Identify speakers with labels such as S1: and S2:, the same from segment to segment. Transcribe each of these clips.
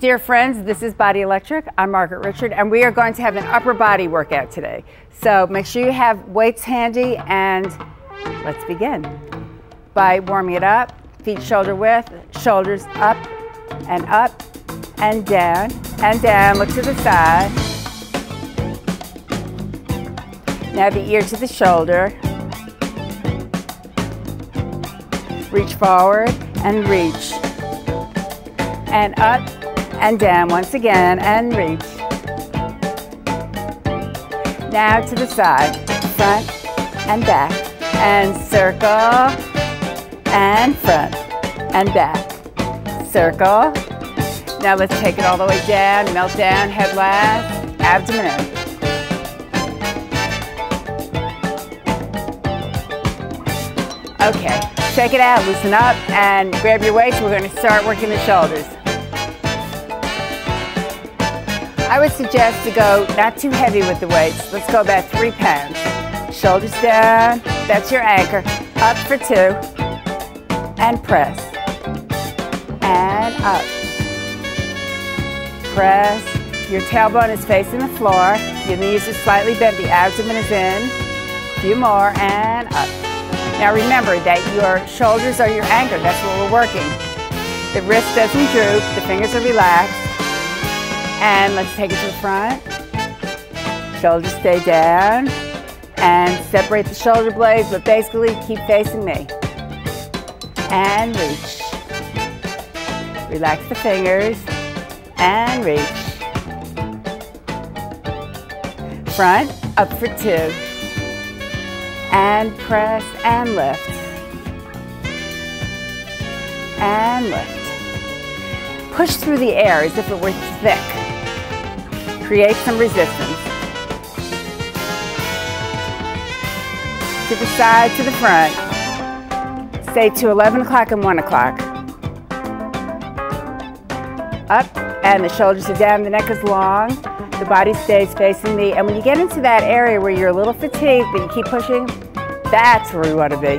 S1: Dear friends. This is Body Electric. I'm Margaret Richard, and we are going to have an upper body workout today. So make sure you have weights handy, and let's begin. By warming it up, feet shoulder width, shoulders up and up and down and down. Look to the side. Now the ear to the shoulder. Reach forward and reach and up and down once again and reach. Now to the side, front and back and circle and front and back. Circle. Now let's take it all the way down, melt down, head last, abdomen in. Okay, check it out, loosen up and grab your weights. We're gonna start working the shoulders. I would suggest to go not too heavy with the weights. Let's go about three pounds. Shoulders down, that's your anchor. Up for two, and press. And up. Press. Your tailbone is facing the floor. Your knees are slightly bent, the abdomen is in. A few more, and up. Now remember that your shoulders are your anchor, that's what we're working. The wrist doesn't droop, the fingers are relaxed. And let's take it to the front. Shoulders stay down. And separate the shoulder blades, but basically keep facing me. And reach. Relax the fingers. And reach. Front, up for two. And press and lift. And lift. Push through the air as if it were thick. Create some resistance. To the side, to the front. Say to 11 o'clock and 1 o'clock. Up, and the shoulders are down, the neck is long, the body stays facing me. And when you get into that area where you're a little fatigued, but you keep pushing, that's where we want to be.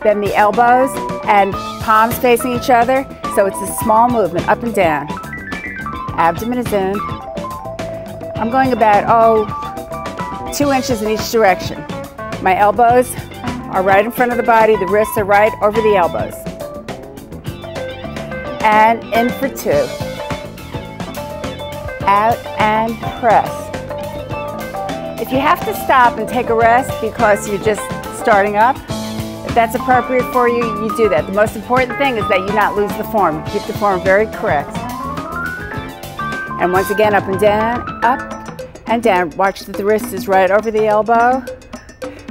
S1: Bend the elbows and palms facing each other. So it's a small movement, up and down abdomen is in. I'm going about, oh, two inches in each direction. My elbows are right in front of the body, the wrists are right over the elbows. And in for two. Out and press. If you have to stop and take a rest because you're just starting up, if that's appropriate for you, you do that. The most important thing is that you not lose the form. Keep the form very correct. And once again, up and down, up and down. Watch that the wrist is right over the elbow.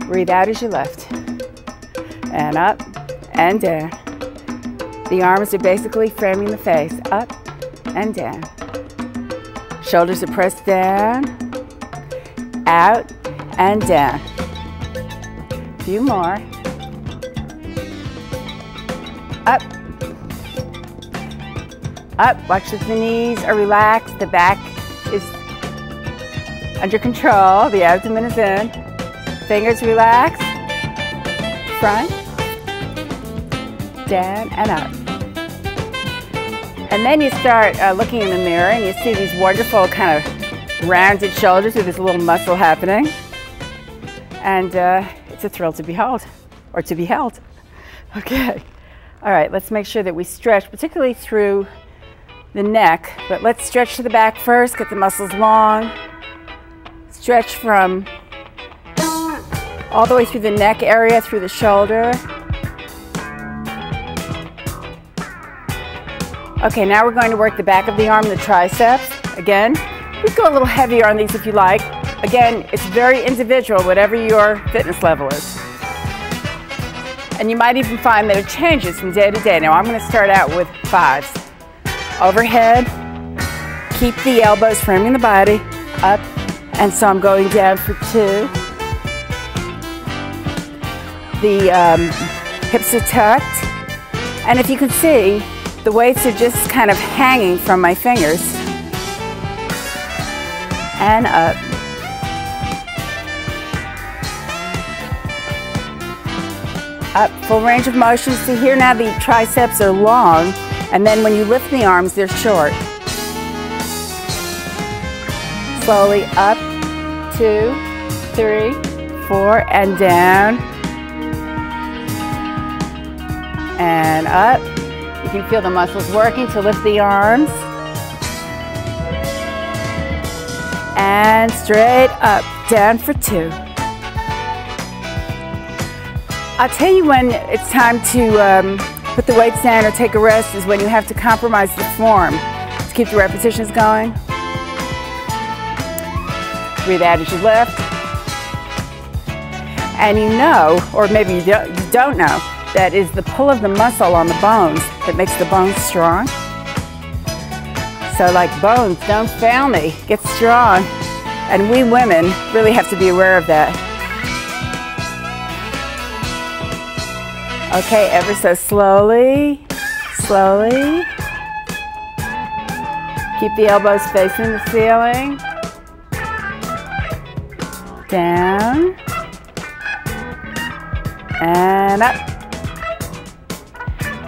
S1: Breathe out as you lift. And up and down. The arms are basically framing the face, up and down. Shoulders are pressed down, out and down. A few more. Up. Watch that the knees are relaxed. The back is under control. The abdomen is in. Fingers relaxed. Front, down, and up. And then you start uh, looking in the mirror and you see these wonderful kind of rounded shoulders with this little muscle happening. And uh, it's a thrill to behold, or to be held. Okay. All right, let's make sure that we stretch, particularly through the neck, but let's stretch to the back first, get the muscles long. Stretch from all the way through the neck area, through the shoulder. Okay, now we're going to work the back of the arm, the triceps. Again, we go a little heavier on these if you like. Again, it's very individual, whatever your fitness level is. And you might even find that it changes from day to day. Now I'm going to start out with fives overhead. Keep the elbows framing the body up. And so I'm going down for two. The um, hips are tucked. And if you can see, the weights are just kind of hanging from my fingers. And up. Up, full range of motion. See here now the triceps are long And then when you lift the arms, they're short. Slowly up, two, three, four, and down. And up. You can feel the muscles working to lift the arms. And straight up, down for two. I'll tell you when it's time to um, put the weights down or take a rest is when you have to compromise the form to keep the repetitions going. Breathe out as you lift. And you know, or maybe you don't know, that is the pull of the muscle on the bones that makes the bones strong. So like bones, don't fail me, get strong. And we women really have to be aware of that. Okay, ever so slowly, slowly. Keep the elbows facing the ceiling. Down. And up.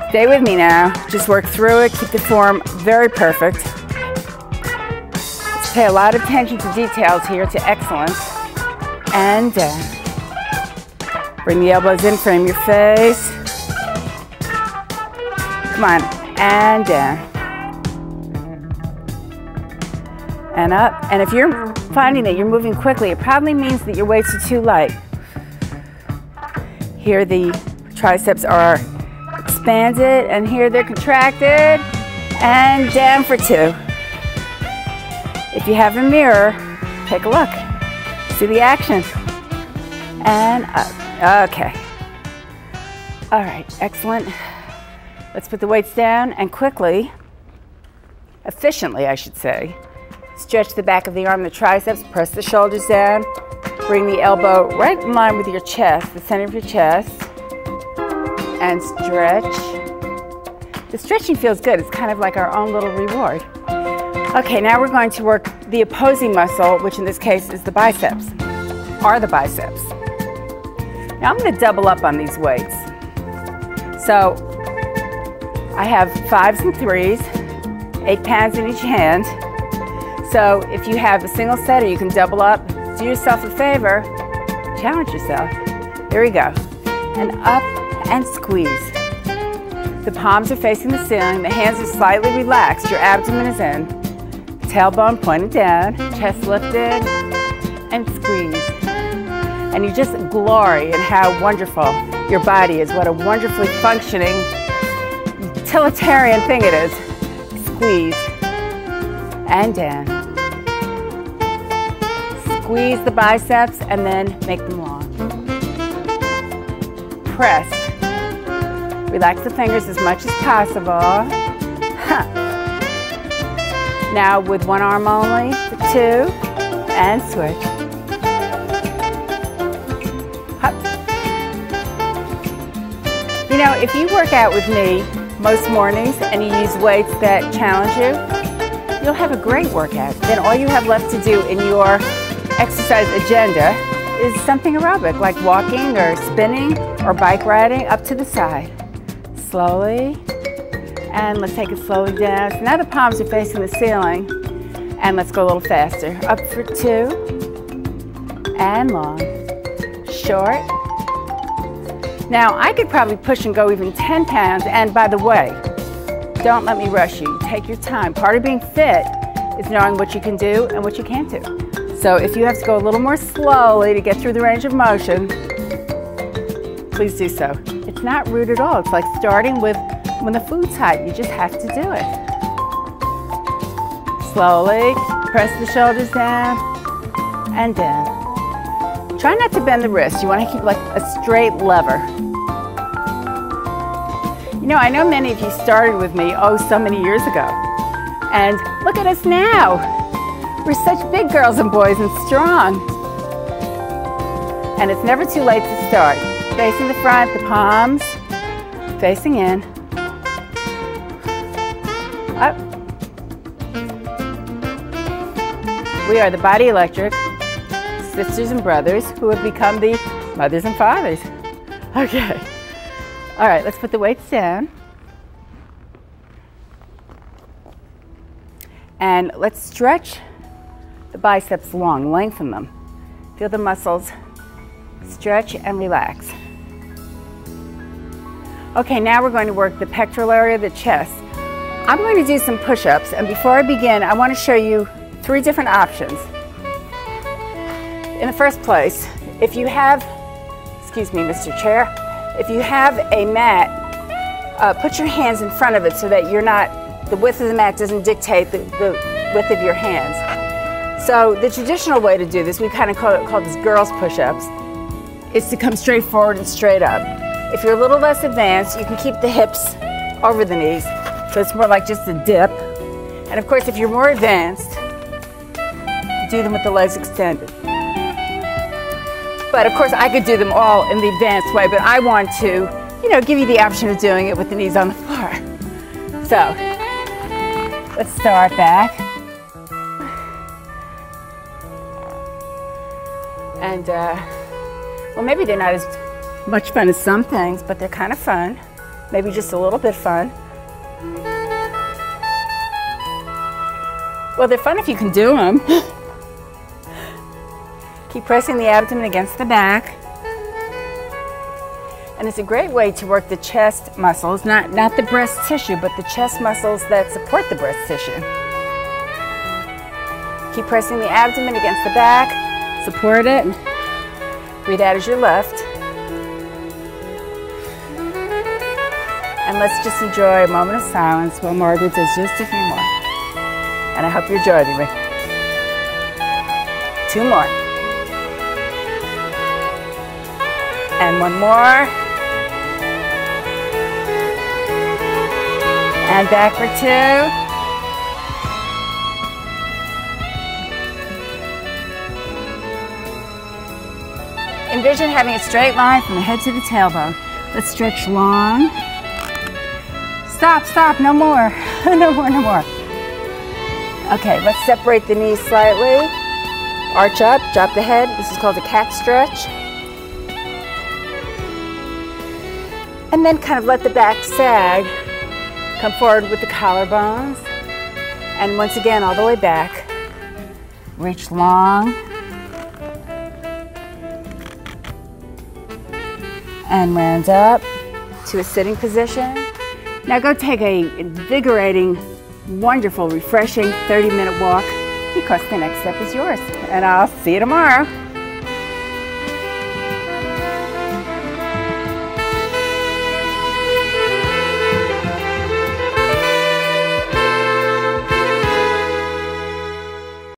S1: Stay with me now. Just work through it. Keep the form very perfect. Pay a lot of attention to details here, to excellence. And down. Bring the elbows in, frame your face. Come on, and down. And up. And if you're finding that you're moving quickly, it probably means that your weights are too light. Here the triceps are expanded, and here they're contracted, and down for two. If you have a mirror, take a look. See the action. And up. Okay. All right, excellent. Let's put the weights down and quickly, efficiently, I should say, stretch the back of the arm, the triceps, press the shoulders down, bring the elbow right in line with your chest, the center of your chest, and stretch. The stretching feels good. It's kind of like our own little reward. Okay, now we're going to work the opposing muscle, which in this case is the biceps, are the biceps. Now I'm going to double up on these weights. So I have fives and threes, eight pounds in each hand. So if you have a single set or you can double up, do yourself a favor, challenge yourself. Here we go. And up and squeeze. The palms are facing the ceiling, the hands are slightly relaxed, your abdomen is in. Tailbone pointed down, chest lifted, and squeeze and you just glory in how wonderful your body is, what a wonderfully functioning, utilitarian thing it is. Squeeze and down. Squeeze the biceps and then make them long. Press. Relax the fingers as much as possible. Now with one arm only, two, and switch. If you work out with me most mornings and you use weights that challenge you, you'll have a great workout. Then all you have left to do in your exercise agenda is something aerobic, like walking or spinning or bike riding up to the side. Slowly, and let's take it slowly down. So now the palms are facing the ceiling, and let's go a little faster. Up for two, and long. Short, now, I could probably push and go even 10 pounds, and by the way, don't let me rush you. Take your time. Part of being fit is knowing what you can do and what you can't do. So if you have to go a little more slowly to get through the range of motion, please do so. It's not rude at all. It's like starting with when the food's hot. You just have to do it. Slowly, press the shoulders down and down. Try not to bend the wrist. You want to keep like a straight lever. You know, I know many of you started with me, oh, so many years ago. And look at us now. We're such big girls and boys and strong. And it's never too late to start. Facing the front, the palms, facing in. Up. We are the Body Electric sisters and brothers who have become the mothers and fathers. Okay. All right, let's put the weights down. And let's stretch the biceps long, lengthen them. Feel the muscles stretch and relax. Okay, now we're going to work the pectoral area of the chest. I'm going to do some push-ups, and before I begin, I want to show you three different options. In the first place, if you have, excuse me, Mr. Chair, if you have a mat, uh, put your hands in front of it so that you're not, the width of the mat doesn't dictate the, the width of your hands. So the traditional way to do this, we kind of call, it, call this girls push-ups, is to come straight forward and straight up. If you're a little less advanced, you can keep the hips over the knees, so it's more like just a dip. And of course, if you're more advanced, do them with the legs extended. But of course, I could do them all in the advanced way, but I want to, you know, give you the option of doing it with the knees on the floor. So, let's start back. And, uh, well, maybe they're not as much fun as some things, but they're kind of fun. Maybe just a little bit fun. Well, they're fun if you can do them. Keep pressing the abdomen against the back. And it's a great way to work the chest muscles, not, not the breast tissue, but the chest muscles that support the breast tissue. Keep pressing the abdomen against the back, support it. Breathe out as you lift. And let's just enjoy a moment of silence while Margaret does just a few more. And I hope you're joining me. Two more. And one more. And back for two. Envision having a straight line from the head to the tailbone. Let's stretch long. Stop, stop, no more. no more, no more. Okay, let's separate the knees slightly. Arch up, drop the head. This is called a cat stretch. And then kind of let the back sag. Come forward with the collarbones. And once again, all the way back. Reach long. And round up to a sitting position. Now go take a invigorating, wonderful, refreshing 30 minute walk because the next step is yours. And I'll see you tomorrow.